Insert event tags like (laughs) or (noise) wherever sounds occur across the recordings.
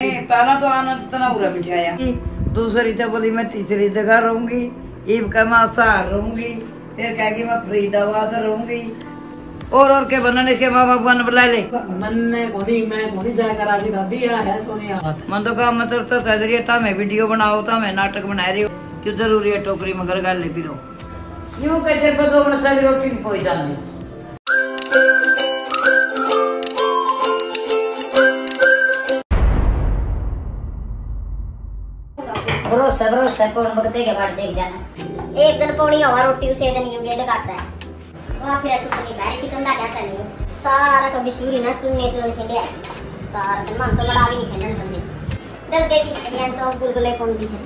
पहला तो आना तो तनाउरा बिठाया। दूसरी तो बोली मैं तीसरी जगह रहूँगी ईब का मैं रहूँगी फिर कहेगी मैं फरीदाबाद रहूँगी। और और के बनने के माँ बाप ने बुला ले। मन्ने कोनी मैं कोनी है सोनिया। मन तो काम मतलब तो सजरिया था मैं वीडियो बनाओ था मैं नाटक बना रही हूँ। क्यों ज़रूरी है टोकरी मगर गल ले पिरो यूँ कहते पर दो मिनट सारी रोटी नहीं पहुँच जानी भरोसा भरोसा कौन भगते के बाट देख जाना। एक दिन पौड़ी हवा रोटी उसे दिन यूँ गेड़ काटता है। वहाँ फिर सुपनी बाहर की कंधा जाता नहीं सारा कभी सूरी ना चुनने चुन खिंडिया सारा दिन मन तो बड़ा भी नहीं खिंडन बंदे दल देखी खड़ियाँ तो गुलगुले कौन दी है।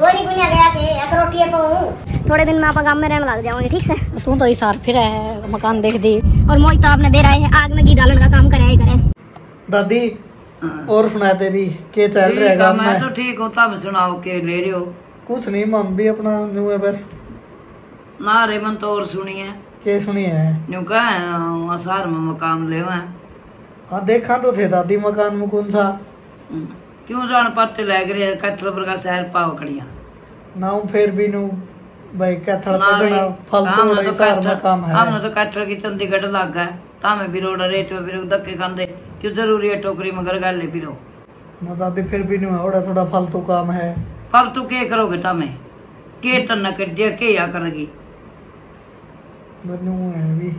कोई नहीं गुनिया गया थे एक रोटी है पाऊँ। थोड़े दिन में आप गाँव में रहने लग जाऊँगी ठीक से? तू तो इस साल फिर है मकान देख दी। और मोहित तो आपने बेरा है आग में घी डालने का काम करे करे। दादी हाँ। और सुना तेरी के चल ठीक रहा है है, मैं तो ठीक हूँ तब सुनाओ के ले रहे हो। कुछ नहीं मम भी अपना न्यू है बस। ना रे मन तो और सुनी है। के सुनी है? न्यू कहा असार में मकाम ले हुए हाँ देखा तो थे दादी मकान में कौन सा। क्यों जान पाते लग रहे कथल पर का शहर पाव कड़िया। ना फिर भी नु भाई रे, फालतू तो कथल- काम है। हमने तो कथल की चंडीगढ़ लग गए तामे भी रोड रेट में फिर धक्के खाते क्यों ज़रूरी है टोकरी मगर गल ले फिरो। ना दादी फिर भी नु थोड़ा थोड़ा फालतू काम है। पर तू के करोगे तामे के तन्ना कर दिया के या करेगी? बनू है भी।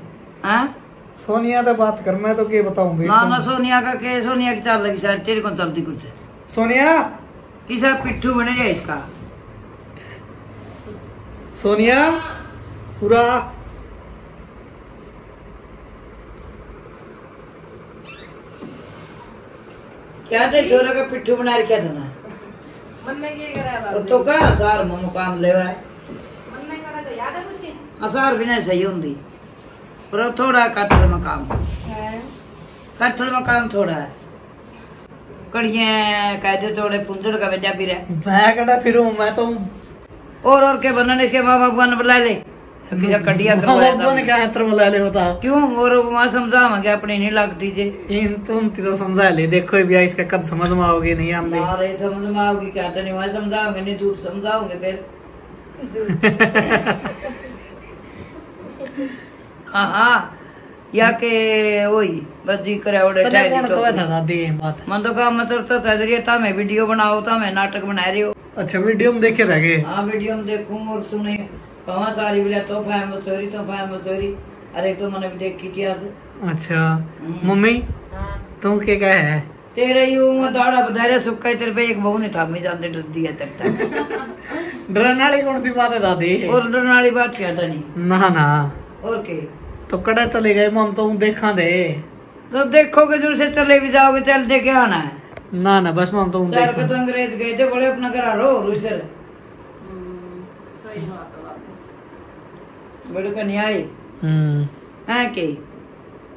हैं? सोनिया तो बात कर मैं तो के बताऊँ ना ना सोनिया का के? सोनिया की चल लगी सारी तेरे को चलती कुछ? सोनिया? किसा पिट्ठू बने जाए इसका? सोनिया? पूरा? क्या थे? छोरा का पिट्ठू बना क्या देना तो का असार में मुकाम ले है? असार भी नहीं सही होंगी। पर थोड़ा कटल मकाम। कटल मकाम थोड़ा है। कड़िया कहते थोड़े पुंजड़ का बेजा भी रहे। मैं कड़ा फिरूं मैं तो और और के बनने के माँ बाप ने बुला ले। किसा कटिया करवाया क्या हत्र बुला ले होता क्यों और वहाँ समझावांगे अपनी नहीं लगती जे इन तुम तो समझा ले देखो भी इसका कद समझ में आओगे नहीं आमदे ना समझ में आओगी क्या तो नहीं वहाँ समझाओगे नहीं दूर समझाओगे फिर हाँ हाँ या के वही बजी करे ओडे तने कौन तो- कहा था दादी बात मन तो मतलब तो तजरिया था मैं वीडियो बनाओ था मैं नाटक बना रही हूँ अच्छा वीडियो में देखे थे के हाँ वीडियो में देखूँ और सुने कहाँ सारी? बोले तो फायम मसूरी तो फायम मसूरी अरे तो मैंने भी देखी थी आज। अच्छा। मम्मी तू के क्या है? तेरे यू मैं दाड़ा बधारे सुक्का तेरे पे एक बहू ने था मैं जानते डर दिया तक। (laughs) डरने वाली कौन सी बात है दादी? और डरने वाली बात क्या था नहीं ना ना। और के तो कड़ा चले गए मम तो देखा दे। तो देखोगे दूर से चले भी जाओगे चल दे के आना है। ना ना बस मम तो हूँ तो अंग्रेज़ गए थे बड़े अपना करा रो रुचर बड़े कन्या हम्म है के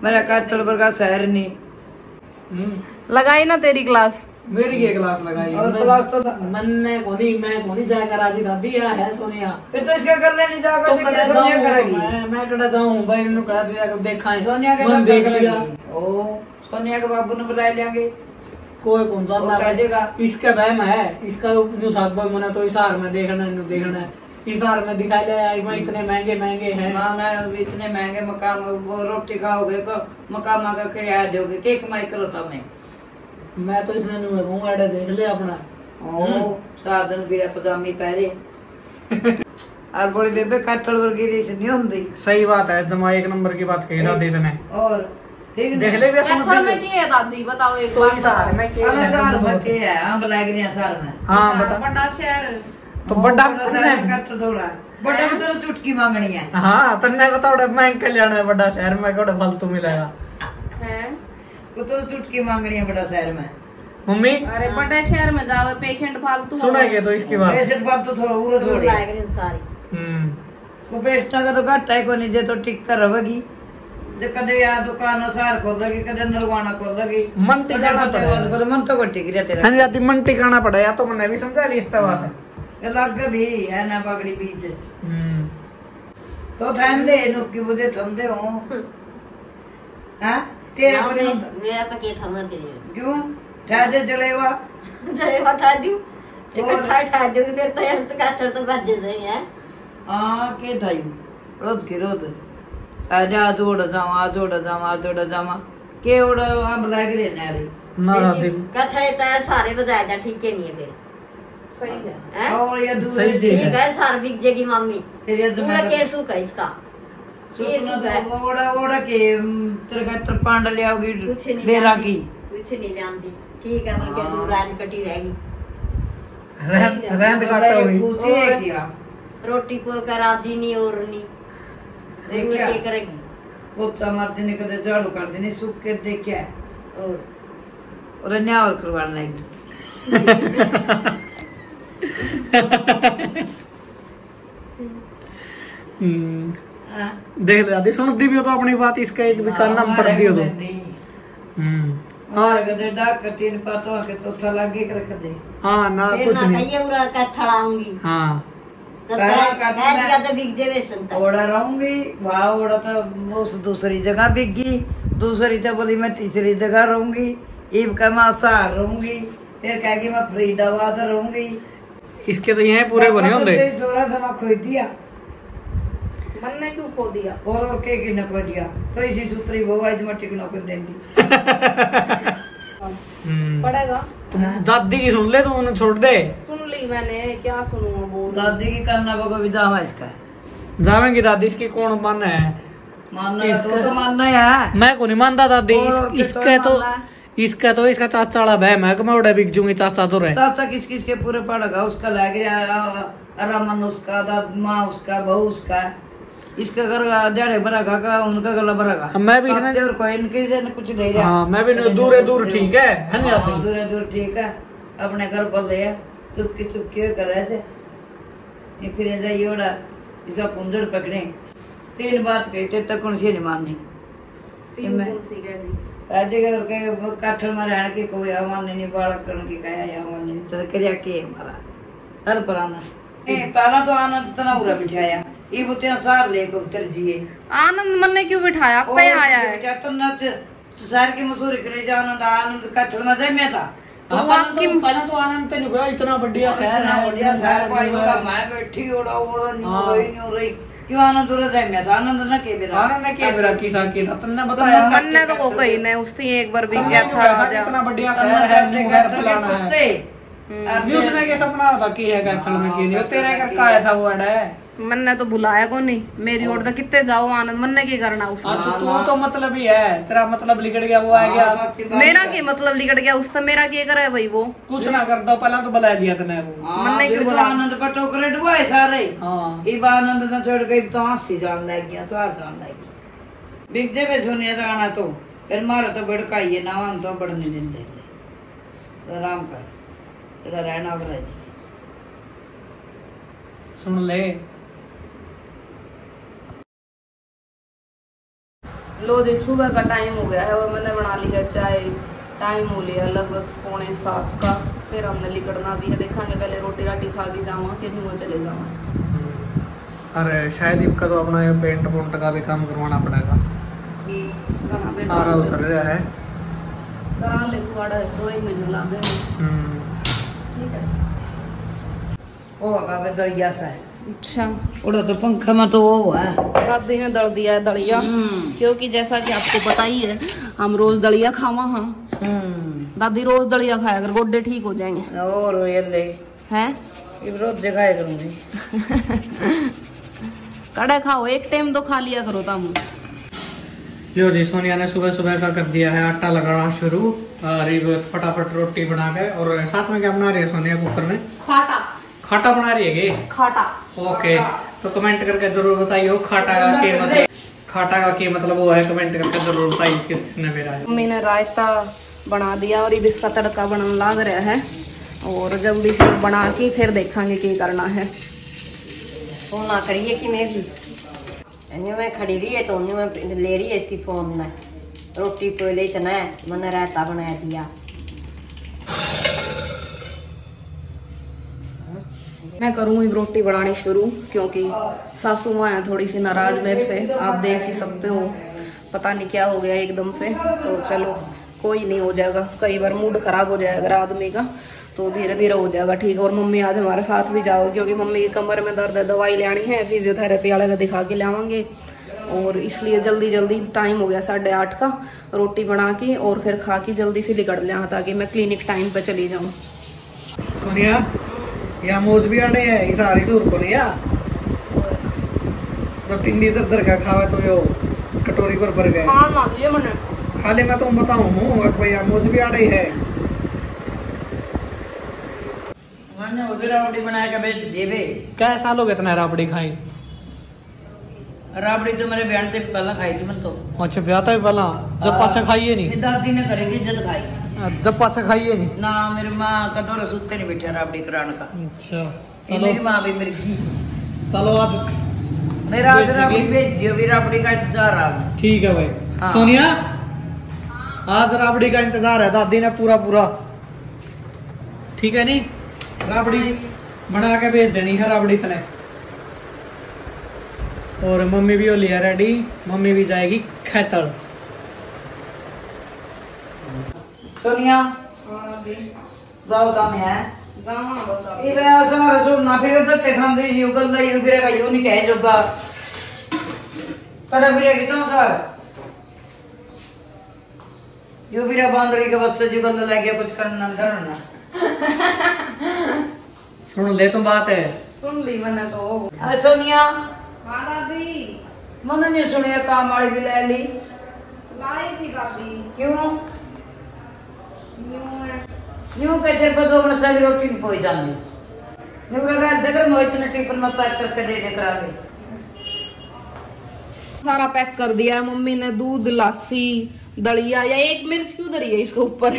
मेरा कातल पर का शहर नहीं हम्म। लगाई ना तेरी क्लास मेरी ये क्लास लगाई और क्लास तो मन्ने कोनी मैं कोनी जाकर राज़ी दादी आ है सोनिया फिर तो इसका कर लेने जाओगे तो तो क्या सोनिया करेगी मैं मैं कड़ा जाऊँ भाई इन्हों कह दिया कि देखा है सोनिया के मन देख लिया ओ सोनिया के बाबू ने बुला लेंगे कोई कौन सा ना कह देगा इसका बहम है इसका न्यू था मैंने तो इशार में देखना है देखना है इशार में दिखाई ले आई मैं इतने महँगे महँगे हैं। ना ना इतने महँगे मकाम वो रोटी खाओगे को मकामा का किराया दोगे केक माई करो तमें मैं? तो इसने न्यू कहूँगा अड़े देख ले अपना। ओ सात दिन फिर पजामी पहरे। और बड़ी बेबे काठल वर्गी रीस नहीं होंदी सही बात है जमा एक नंबर की बात कही दादी ने। और ठीक देख ले भी समझ में की है दादी बताओ एक तो बात में के अरे सार में है के है? हाँ बुला के नहीं सार में। हाँ बता। बड़ा शहर तो बड़ा थोड़ा। बड़ा तो चुटकी मांगनी है। हाँ तन्ने बताओ उड़े मैं कल्याण है बड़ा शहर में कोड़ा फालतू मिलेगा है। वो तो चुटकी मांगनी है बड़ा शहर में। मम्मी? अरे बड़े शहर में जाओ पेशेंट फालतू सुनेंगे तो इसकी बात? पेशेंट पर तो थोड़ा उरो थोड़ी। हम्म। वो पेशेंट का तो घट है को नहीं जे तो टिक कर रहेगी जे कदे या दुकान सार खोल लगी कदे नरवाना खोल लगी मन टिकाना। बोले मन तो को टिक रहा तेरा। हाँ मन टिकाना पड़ा या तो मैंने भी समझा ली इस बात है। लग भी है ना पगड़ी बीच हम्म। तो थाम नुक्की बुझे थमदे हो। हाँ? तेरा को नहीं मेरा तो के था मैं तेरे क्यों? ठहर जड़े हुआ जड़े हटा दियो। और- इकट्ठा ठा दियो फिर तो यार तो कातर तो भर जाते हैं? हाँ के थाई। रोज के रोज। आजा आज ओड़ जावा आज ओड़ जावा आज ओड़ जावा के ओड़ हम लग रहे नारे। ना दादी कथड़े तो सारे बजाए जा ठीक है नहीं है फिर। सही है और ये चीज़ ठीक है सार बिक जाएगी मम्मी पूरा केस है इसका। ये सुपना सुख है। ओड़ा ओड़ा के तेरे का ले आओगी बेरा की। कुछ नहीं जानती। ठीक है बल्कि हाँ। दूर आन कटी रहेगी। रहंद रहंद काटा हुई। पूछी क्या? रोटी को कर राज़ी नहीं और नहीं। देखिए क्या? करेगी। पोचा मार देने कदे झाड़ू कर देने सूख के देखिया और? और करवाने हाँ। (laughs) (laughs) देख ले दादी सुनती भी तो अपनी बात इसका एक भी करना पड़ती हो तो हम्म और कदे डाक के तीन पातों के चौथा लागे कर रख दे हाँ ना कुछ नहीं कहिए उरा का थड़ाऊँगी हाँ का दिया तो ओड़ा रहूँगी वहाँ ओड़ा तो उस दूसरी जगह बिकी दूसरी तो बोली मैं तीसरी जगह रहूँगी ईब का मैं सार रहूँगी फिर कहेगी मैं फरीदाबाद रहूँगी इसके तो यहीं पूरे बने होंगे। जोरा खोई दिया मन ने क्यों खो दिया? और और के की दिया? तो इसी सूत्री वो आज मैं टिकनो कर देंगी हम्म। पड़ेगा। दादी की सुन ले तू उन्हें छोड़ दे। सुन ली मैंने क्या सुनूँगा बोल। दादी की करना बगो भी जावा इसका। जावेंगी दादी इसकी कौन मन है? मानना है तो तो मानना है मैं को नहीं मानता दादी और इस, के तो तो इसका तो इसका चाचा वाला बह मैं कि मैं उड़ा बिक जूँगी चाचा तो रहे। चाचा किस किस के पूरे पड़ेगा उसका लग रहा रमन उसका दाद माँ उसका बहू उसका। इसका घर जड़े भरेगा का उनका गला भरेगा अब मैं भी इसने- और कोई इनके से कुछ नहीं रहा। हाँ मैं भी नहीं- दूर है दूर ठीक है है नहीं हाँ, दादी दूर है दूर ठीक है। अपने घर पर ले चुपके चुपके करे थे ये फिर जाइए ओड़ा इसका कुंजड़ पकड़े। तीन बात कही तेरे तक कौन सी नहीं माननी तीन कौन सी गई ऐसे करके वो काठल में रहने की कोई अमान नहीं बालक करने की कहा या अमान नहीं तो करिया के हमारा हर पुराना ए पहला तो आनंद तना उरा बिठाया। ये बुतिया सार ले को उतर जिए। आनंद मन ने क्यों बिठाया? पे आया है। तना सार की मसूरी करे जा आनंद आनंद काठल में जाए मैं था। तो पहले आपकी तो पहले तो आनंद नहीं हुआ इतना बढ़िया शहर इतना है बढ़िया शहर इतना। होगा मैं बैठी ओड़ा ओड़ा नहीं हाँ। नहीं हो रही क्यों आनंद उरा था आनंद ना के बिना। आनंद ना के बेरा की की था तुमने बताया तो मन ने तो वो कही ने उसने एक बार भी क्या था इतना बढ़िया शहर है मुँह है काटे फलाना। है हम्म। भी उसने क्या सपना होता कि है कैथल में की नहीं वो तेरे घर का आया था वो अड़ा? है मन ने तो बुलाया को नहीं मेरी ओर तो कितने जाओ आनंद मन ने क्या करना हाँ उसका तो तू तो मतलब ही है। तेरा मतलब लिगड़ गया वो आ गया। मेरा की मतलब लिकट गया? उसका मेरा क्या करे भाई वो? कुछ ना कर दो पहले तो बुला दिया तने वो। हाँ, मन्ने क्यों भी तो आनंद पटो करे डुबाए सारे। हाँ। इब आनंद न छोड़ गई तो हँसी जान लग गया तो हार जान लग गया बिग देवे सुनिए जाना तो। फिर मारो तो बड़काइए ना हम तो बढ़ने दिन दे तो आराम कर। रहना सुन ले लो जी सुबह का टाइम हो गया है और मैंने बना लिया चाय। टाइम हो लिया लगभग पौने सात का। फिर हमने लिकड़ना भी है। देखेंगे पहले रोटी राटी खा के जावा कि नहीं चले जावा अरे शायद इनका तो अपना ये पेंट पोंट का भी काम करवाना पड़ेगा। सारा उतर रहा है। करा ले थोड़ा दो ही महीने लगे हम्म। है ओ बाबा दरिया सा है अच्छा उड़ा तो पंखा में तो वो है दादी ने दल दिया है दलिया हम्म क्योंकि जैसा कि आपको पता ही है हम रोज दलिया खावा हाँ हम्म दादी रोज दलिया खाया कर गोड्डे ठीक हो जाएँगे और ये ले हैं रोज जगाए करूँगी कड़े खाओ एक टाइम तो खा लिया करो तुम लो जी सोनिया ने सुबह सुबह का कर दिया है आटा लगाना शुरू और फटाफट रोटी बना के और साथ में क्या बना रही है सोनिया कुकर में खाटा खाटा बना रही है कि? खाटा। ओके तो कमेंट करके ज़रूर बताइए खाटा का के मतलब? खाटा का के मतलब वो है? कमेंट करके ज़रूर बताइए किस किसने मेरा है? मम्मी ने रायता बना दिया और अब इसका तड़का बनने लग रहा है। और जल्दी से बना के फिर देखेंगे क्या करना है। फ़ोन ना करिए कि मैं भी। अन्य में खड़ी रही है तो अन्य में ले रही है इसकी फ़ोन में। रोटी पहले इतना है मैंने रायता बना दिया। मैं करूँगी रोटी बनानी शुरू, क्योंकि सासू माँ है, थोड़ी सी नाराज़ मेरे से। आप देख ही सकते हो, पता नहीं क्या हो गया एकदम से। तो चलो, कोई नहीं हो जाएगा। कई बार मूड खराब हो जाएगा अगर आदमी का तो धीरे धीरे हो जाएगा, ठीक है। और मम्मी आज हमारे साथ भी जाओगे, क्योंकि मम्मी की कमर में दर्द है, दवाई लेनी है फिजियोथेरेपी वाले का दिखा के लावांगे। और इसलिए जल्दी जल्दी टाइम हो गया साढ़े आठ का, रोटी बना के और फिर खा के जल्दी से निकल लिया ताकि मैं क्लिनिक टाइम पर चली जाऊँ। या मोज भी आटे है ये सारी सूर को नहीं या तो टिंडी दर दर का खावा तो यो कटोरी पर भर गए। हाँ ना ये मैंने। खाली मैं तुम बताऊँ हूँ अब भैया मोज भी आटे है। मैंने उधर राबड़ी बना के बेच देवे। क्या साल हो इतना राबड़ी खाई। राबड़ी तो मेरे बहन से पहला खाई थी मैं तो अच्छा ब्याह था पहला जब पाछा खाइए मेरी नहीं? दादी ने करेगी इज़्ज़त खाई। जब पाछा खाइए नहीं? ना मेरी माँ का थोड़ा सुते नहीं बैठा राबड़ी कराने का अच्छा चलो। मेरी माँ भी मेरी घी चलो आज मेरा आज राबड़ी। भेज दियो भी राबड़ी का इंतज़ार आज। ठीक है भाई। हाँ। सोनिया आज राबड़ी का इंतज़ार है दादी ने पूरा पूरा। ठीक है नहीं? राबड़ी बना के भेज देनी है राबड़ी तने। और मम्मी भी हो लिया रेडी मम्मी भी जाएगी खेतड़ सोनिया? हाँ जाओ दाम है? जाना बस। ये मैं सारा सुनना फिर उधर ते खांदी जी गल यू फिर का यू नहीं कहे जोगा कड़ा फिर की तो सर यू फिर बांदरी के बच्चे जो गल लगे कुछ करना अंदर ना। सुन ले तो बात है। सुन ली मैंने तो। अरे सोनिया। हाँ दादी। मन ने सुनिया काम वाली भी ले ली। लाई थी दादी। क्यों? यूँ है के तेरे पर दो रोटी नहीं पोई जानी। यूँ लगा देखो मैं इतने टिफ़िन में पैक करके दे दे करा दे सारा पैक कर दिया है मम्मी ने दूध लासी दलिया या एक मिर्च क्यों धरी है इसके ऊपर?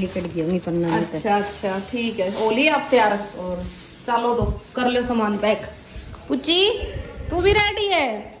लिकट गई होंगी पन्ना अच्छा अच्छा ठीक है। ओली आप तैयार और चलो तो कर लो सामान पैक। उची तू भी रेडी है?